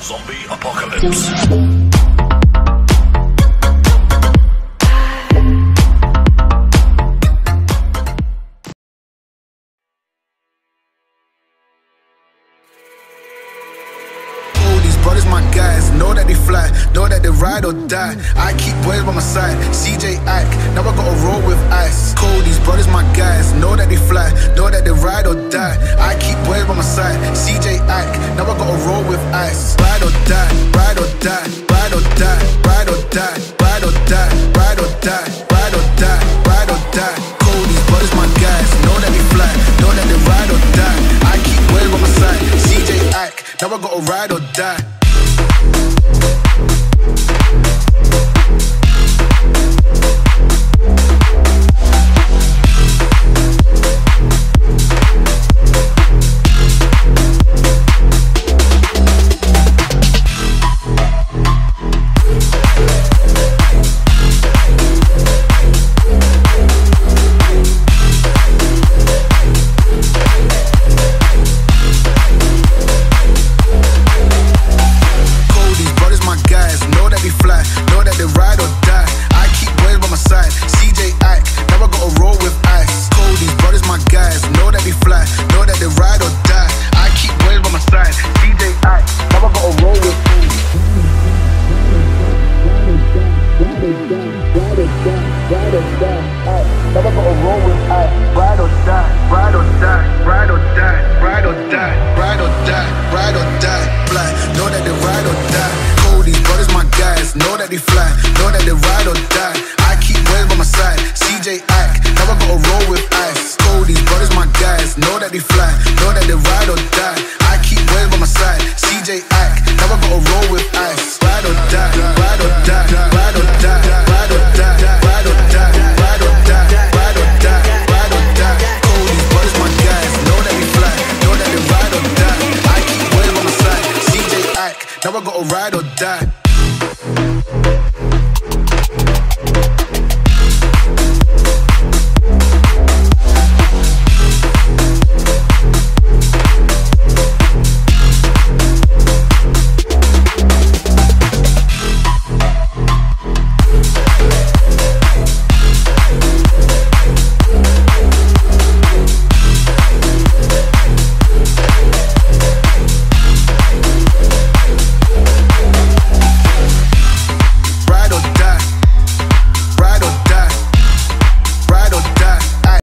Zombie Apocalypse. Brothers, my guys, know that they fly, know that they ride or die. I keep boys by my side, CJ Ike, roll with ice. Ride or die, ride or die, ride or die, ride or die, ride or die, ride or die, ride or die, ride or die. Cold, these brothers, my guys, know that they fly, know that they ride or die. I keep boys by my side, CJ Ike, now I gotta ride or die. I gotta roll with. Ride or die, ride or die, ride or die, ride or die, ride or die, ride or die. Fly, know that they ride or die. These brothers, my guys, know that fly, know that ride or die. I keep boys by my side, CJ now I gotta roll with now I gotta ride or die.